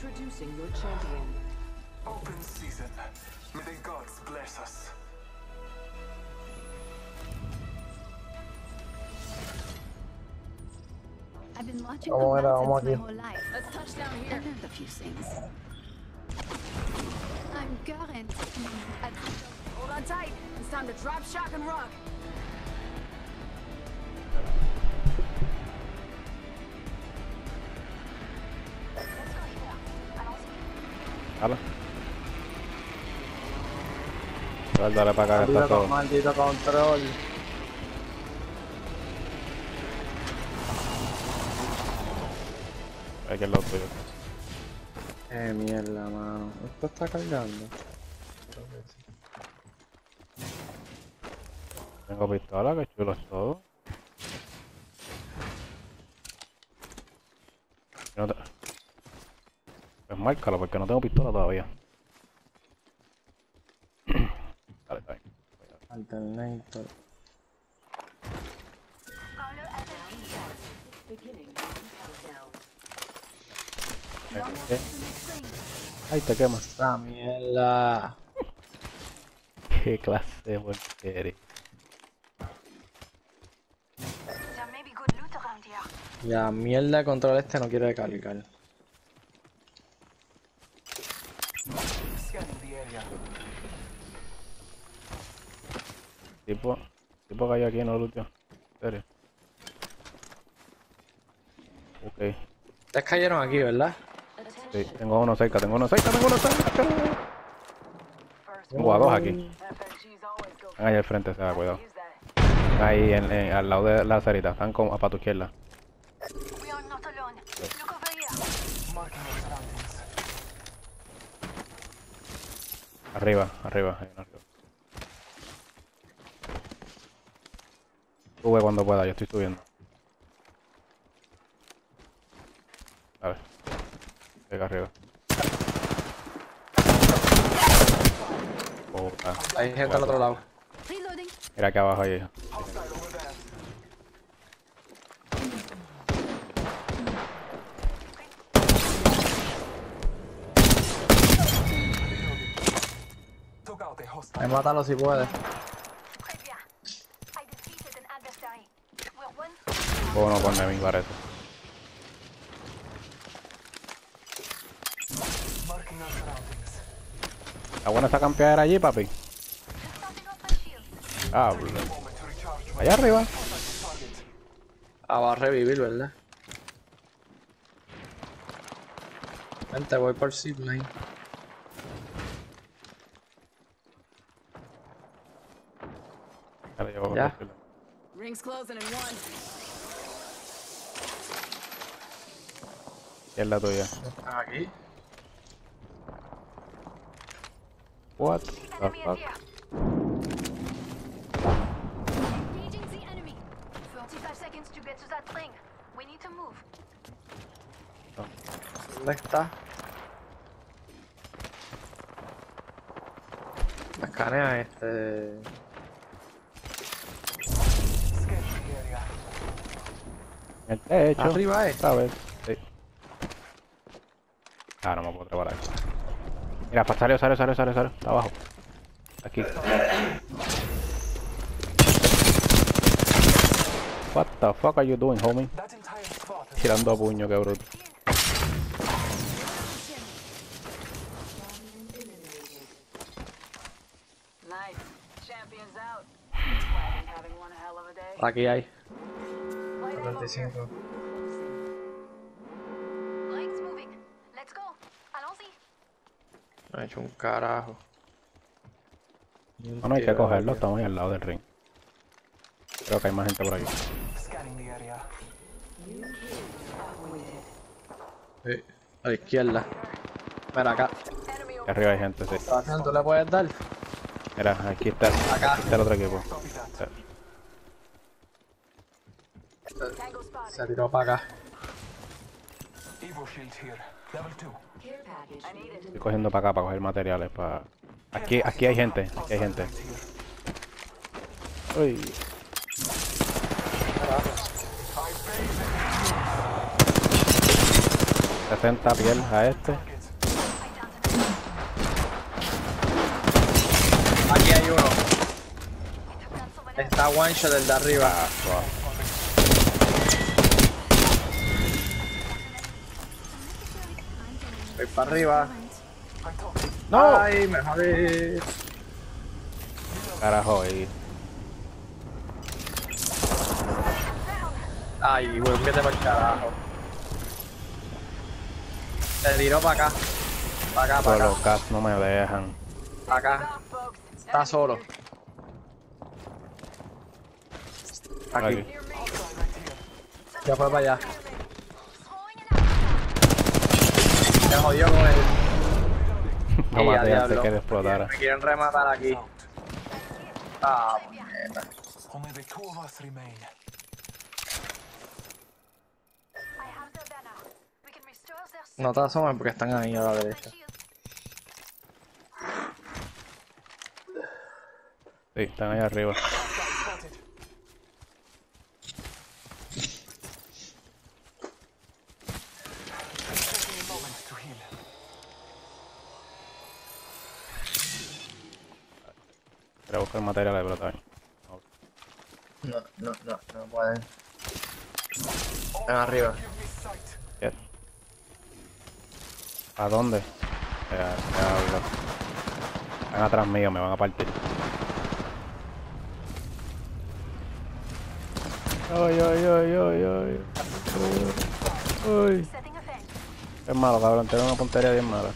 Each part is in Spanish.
Introducing your champion. Open season. May the gods bless us. I've been watching Vamos a ver, vamos my whole life. Let's touch down I learned a few things. I'm current. Hold on tight. It's time to drop, shock, and rock. Dale, para acá, que está Maldito, todo. maldito control. Hay que es lo tuyo. Eh, mierda, mano. Esto está cargando. Tengo pistola, que chulo es todo. No te... Pues márcalo, porque no tengo pistola todavía. Dale, está bien. Alternator. Eh, Ay, te quema. ¡Ah, mierda! Qué clase de porquería. There may be good loot around here. La mierda de control este no quiere cargar. Tipo, tipo que hay aquí en el último. En serio. Ok. Ustedes cayeron aquí, ¿verdad? Sí, tengo uno cerca, tengo uno cerca, tengo uno cerca. Tengo a dos aquí. Están ahí al frente, se da cuidado. Están ahí en, en- al lado de la cerita, están como para tu izquierda. Arriba, arriba, arriba. Sube cuando pueda, yo estoy subiendo. A ver. Llega arriba. Hay gente al otro lado. Mira aquí abajo ahí. Hay mátalo si puede. Uno con Nemi, parece. Marking our surroundings. ¿Está buena esa campeadera allí, papi? My Allá arriba. Ah, va a revivir, ¿verdad? Vente, voy por zipline. Ya Rings closing in one. Es la tuya? Aquí. What the fuck? here. Engaging the enemy. 45 seconds to get to that ring. We need to move. ¿Dónde está? Me escanea este. El techo. Arriba, eh. ¿Sabes? Sí. Ah, no me puedo trepar aquí. Mira, pasareo, sale, sale, sale, sale. Está abajo. Aquí. What the fuck are you doing, homie? Tirando a puño, qué bruto. Aquí hay. 45. Me ha hecho un carajo. No, no hay que cogerlo, estamos ahí al lado del ring. Creo que hay más gente por aquí. Sí, a la izquierda. Mira acá. Aquí arriba hay gente, sí. Sebastián, ¿tú le puedes dar? Mira, aquí está, Acá. aquí está el otro equipo. Spotted. Se tiró para acá. Evo shield here. Level 2. Care package. I need it. Estoy cogiendo para acá para coger materiales. Para... Aquí, aquí hay gente, aquí hay gente. Uy. 60 piel a este. Aquí hay uno. Está one shot el de arriba. Ah. Para arriba. ¡No! Ay, me jodí. Carajo, y Ay, güey, vete para el carajo. Se tiró para acá. Para acá, pero para los acá. gas no me dejan. Para acá. Está solo. Aquí. Ya fue para allá. Jodió con él. No maté antes que explotara. Me quieren rematar aquí. Ah, puñeta. No te asomes porque están ahí a la derecha. Sí, están ahí arriba. Voy a buscar materiales, pero también. No, no, no, no pueden. Están arriba. ¿A dónde? Ya, diablo. Están atrás mío, me van a partir. Ay, ay, ay, ay, ay. Fence. Es malo, cabrón, tengo una puntería bien mala.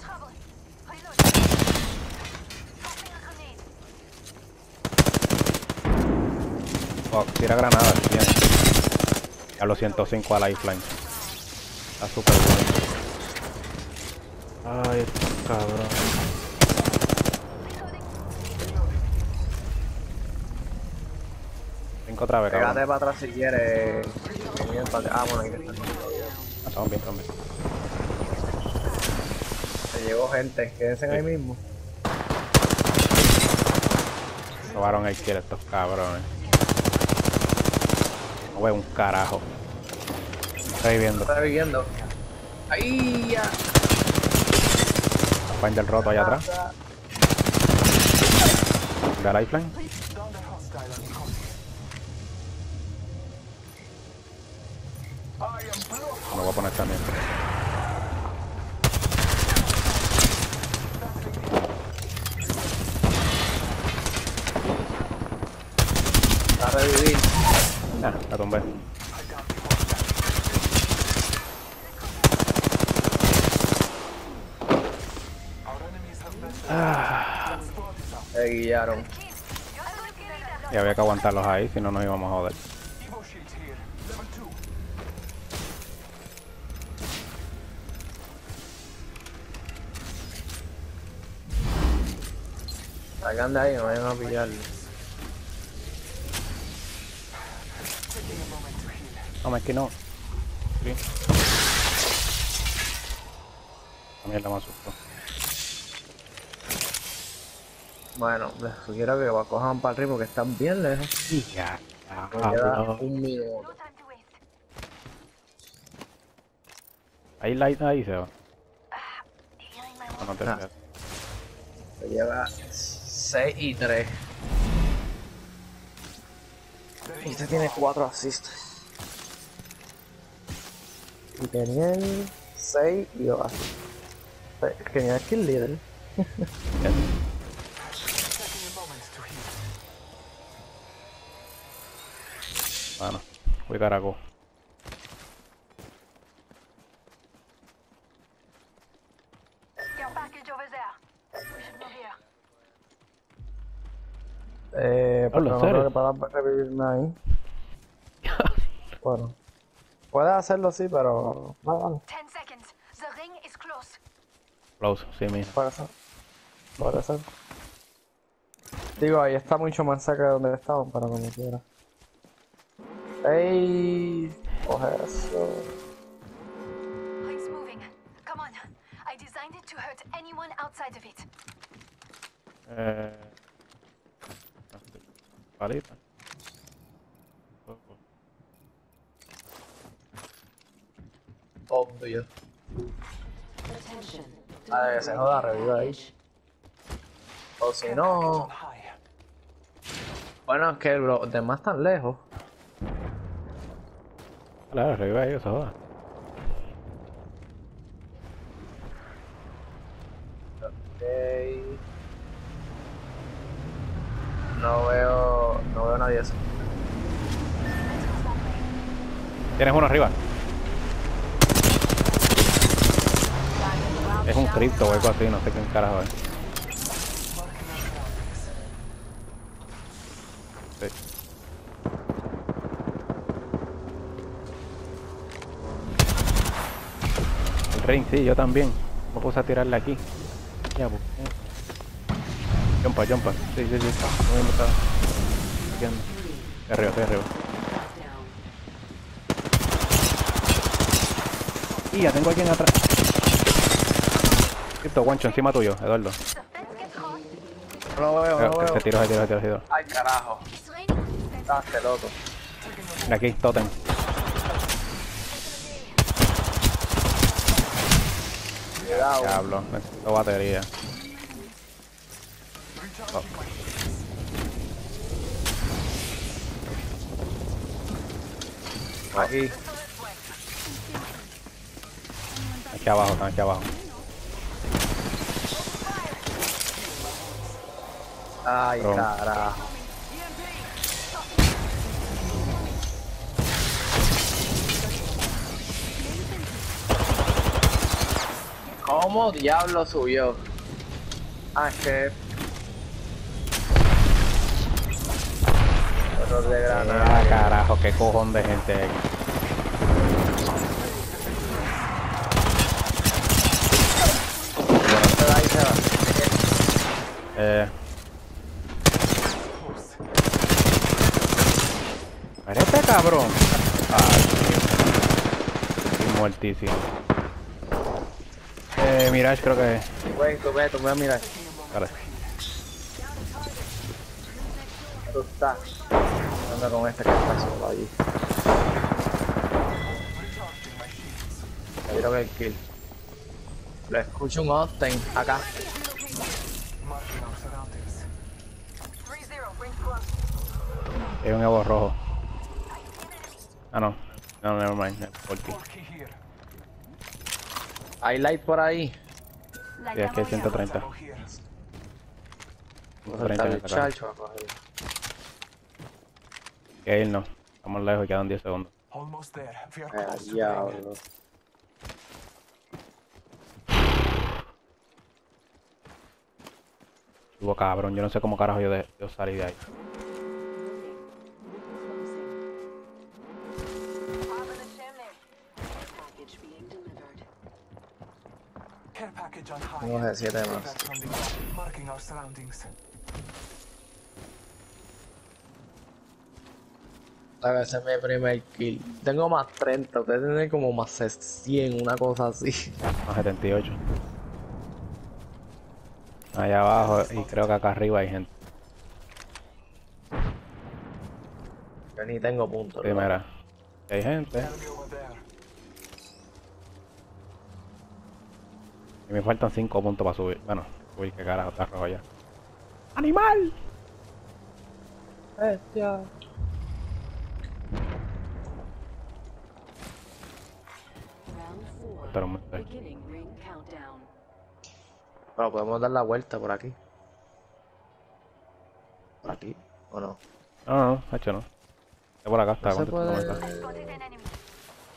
Trouble. Reload. Tossing a grenade. Oh, tira granadas, bien. A los 105 a lifeline. Está súper bueno. Ay, cabrón. 5 otra vez, para atrás si quieres. Ah, bueno, aquí está. Estamos bien, estamos bien. Se llegó gente, quédense sí. ahí mismo. Robaron el kill estos cabrones. No veo un carajo. Estoy viendo. Estoy viviendo. Ahí ya. Find del roto allá atrás. ¿De lifeline? Me voy a poner también. A revivir. Ah, la tumbé. Se guiaron. Y había que aguantarlos ahí, si no nos íbamos a joder. Salgan de ahí, no vayan a pillar. Taking a moment to heal. No, es que no. Sí. A mí la más asustó. Bueno, les sugiero que cojan para el ritmo que están bien lejos. Y ya. Queda cabrón. un minuto. Ahí light ahí se va. My No, no te Ah. creas. Se lleva 6 y 3. Y este tiene 4 assists. Y tenían 6 y 2 Genial es kill leader. bueno, we gotta go. Eh, porque Habla, no ¿serio? creo que pueda revivirme ahí. Bueno. Puedes hacerlo sí, pero... Vale, vale. Ten seconds. The ring is close. Close, sí. Puede ser. Puede ser. Digo, ahí está mucho más cerca de donde estaban, pero como quiera. ¡Ey! Coge eso. Ring's Eh... Palita. Obvio. A que se joda, revive ahí. O si no... Bueno, es que los demás están lejos. Claro, revive ahí, eso joda. Ok. No veo... No veo a nadie así. Tienes uno arriba. Es un cripto o algo así, no sé qué carajo es. El ring, sí, yo también. Me puse a tirarle aquí. Pues. Jumpa, jumpa. Sí, sí, sí. Estaba. Siguiendo. Estoy arriba, estoy arriba. Tengo a alguien atrás. Esto, guancho, encima tuyo, Eduardo. No lo veo, no Eh, lo veo. Se tiró, se tiró, se tiró, se tiró. Ay, carajo. Estás loco. Mira aquí, totem. Cuidado. Diablo, necesito batería. Oh. Aquí. Aquí abajo, están aquí abajo. Ay, Perdón. carajo. ¿Cómo diablo subió? Ah, que... De Ah, granada. carajo, qué cojón de gente hay. Pero ahí se va. Eh, Close. ¿eres este cabrón? Ay, tío. Muertísimo. Eh, Mirage creo que... Güey, tú ve, tú me vas a mirar. Vale. Tú estás. Anda con este que está solo allí. Creo que el kill. Lo escucho un Austin acá. Marking our surroundings. 3-0, rings close. Hay un Evo rojo. Ah, no. No, never mind. por ti. Hay light por ahí. Sí, es que hay ammo here. 130. Ammo here. 130 en el chacho. Que ir no. Estamos lejos y quedan 10 segundos. Almost there. We are Eh, diablo. Tuvo cabrón. Yo no sé cómo carajo yo, de, yo salí de ahí. Ground. Marking our surroundings. A ver, ese es mi primer kill. Tengo más 30, ustedes tienen como más 100, una cosa así. Más 78. Allá abajo y creo que acá arriba hay gente. Yo ni tengo puntos. Sí, mira. Hay gente. Y me faltan 5 puntos para subir. Bueno, uy, qué carajo, está rojo ya. ¡Animal! Bestia. Pero un momento. Bueno, podemos dar la vuelta por aquí. ¿Por aquí? ¿O no? No, no, no, hecho no. Está por acá, está No puede.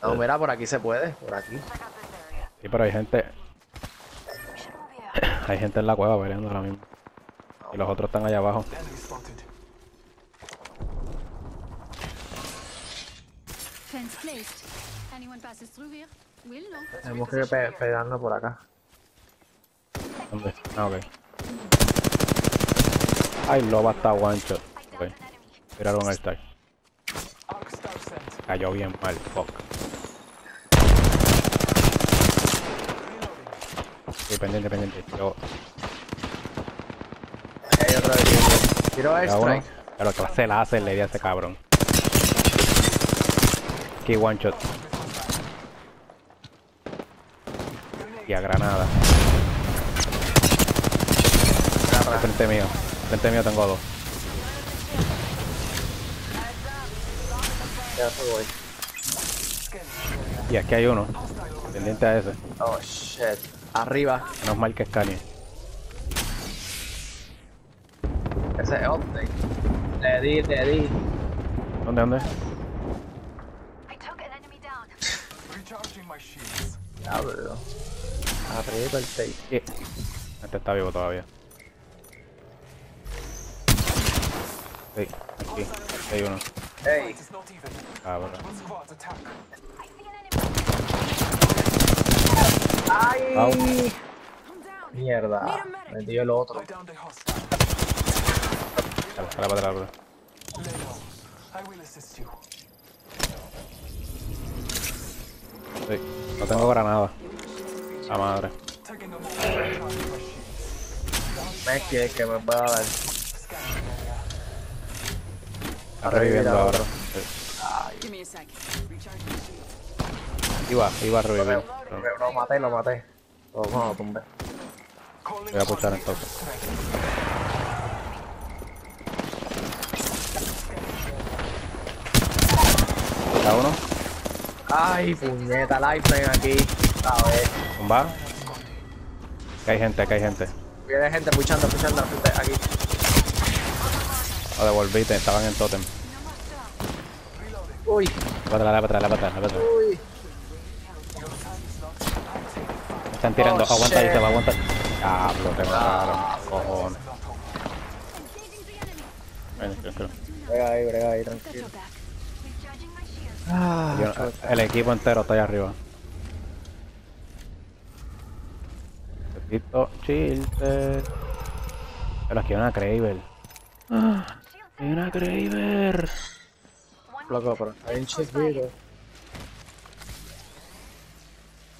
No, mira, por aquí se puede. Por aquí. Sí, pero hay gente, hay gente en la cueva peleando ahora mismo. Y los otros están allá abajo. Tenemos que pe pegarnos por acá. ¿Dónde? Ah, ok. Ay, loba está one shot. Ok, tiraron el sent. Cayó bien mal, fuck. Sí, pendiente, pendiente. Yo, Hay otro de aquí. Tiro uno. strike. Pero clase la hace le di a ese cabrón. Aquí one shot. Y a granada. Al frente mío. Frente mío tengo dos. Ya se voy. Y aquí hay uno. Pendiente a ese. Oh shit. Arriba. Menos mal que es Kanye. Ese es update. Le di, le di. ¿Dónde, dónde? I took an enemy down. Recharging my shields. Diablo. Arriba el tape. Sí. Este está vivo todavía. Sí, aquí. Hay uno. Hey. Cabrón. ¡Ay! Au. Mierda. Me dio el otro. A dale para atrás. Sí. No tengo granada. La madre. A. Me quiere que me pueda dar. Scanning area. Está reviviendo ahora. Sí. A. Iba, iba a revivir. Lo, maté, lo maté. Lo vamos a tumbar. Voy a puchar on entonces. ¿Está uno? Ay, puñeta, lifeline aquí. A ver. ¿Tumba? Que hay gente, que hay gente. Viene gente puchando, puchando aquí. Lo devolviste, estaban en totem. Uy, Para atrás, para atrás, para atrás, para atrás. uy. Me están tirando. Oh, aguanta ahí, shit. se va a aguantar. Diablo, te mataron. Cojones. Ven, tranquilo. Brega ahí, brega ahí, tranquilo. Ah, Yo- el equipo entero está ahí arriba. Necesito chilter. Pero aquí hay una Kraber. Ah, hay una Kraber. Loco, pero hay un chiquito.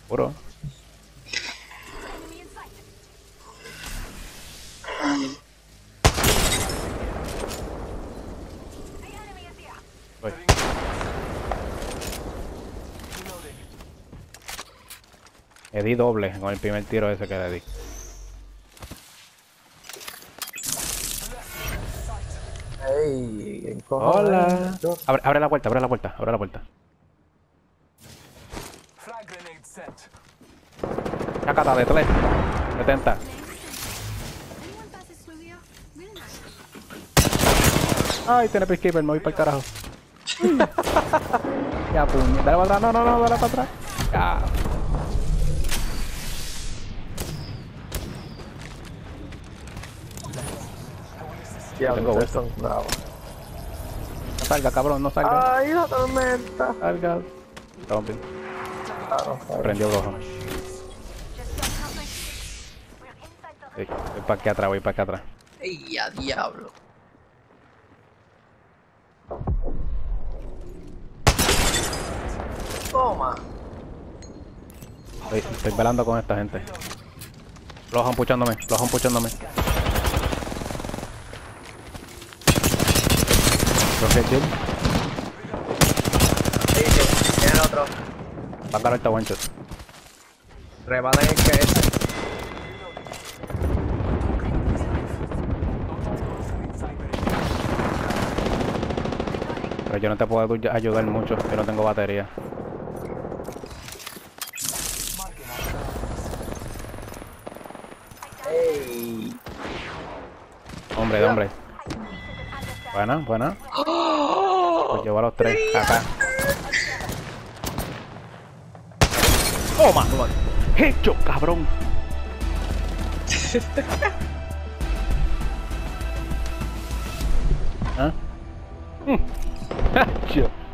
Puro. Di doble con el primer tiro ese que le di. Ey, en cojones. Hola. Abre, abre la puerta, abre la puerta, abre la puerta. Chacata de 3. 70. Anyone passes through here? Will know. Ay, tiene peacekeeper, me voy para el carajo. ya, puñet. Dale para atrás, no, no, no, dale para atrás. Ya. Diablo, Tengo ustedes gusto. son bravos. No salga, cabrón, no salga. Ay, la tormenta. Salga. Estamos bien. Claro, claro. Prendió the Sí, voy para aquí atrás, voy para acá atrás. Ey, a diablo. Toma. Estoy, estoy velando con esta gente. Los han puchándome, los han puchándome. Shield. Sí, sí, tiene otro. Va a ganar esta one shot. Rebaten el que es. Pero yo no te puedo ayu- ayudar mucho, que no tengo batería. Hombre, hombre. Buena, buena. Pues llevo a los tres acá. Toma. Hecho, cabrón. ¿Ah?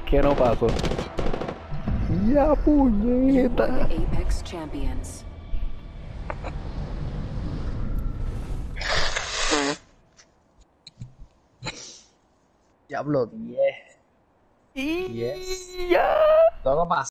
¿Qué no pasó? Ya puñeta. Apex champions. Diablo, 10. 10. Ya. Todo pasa.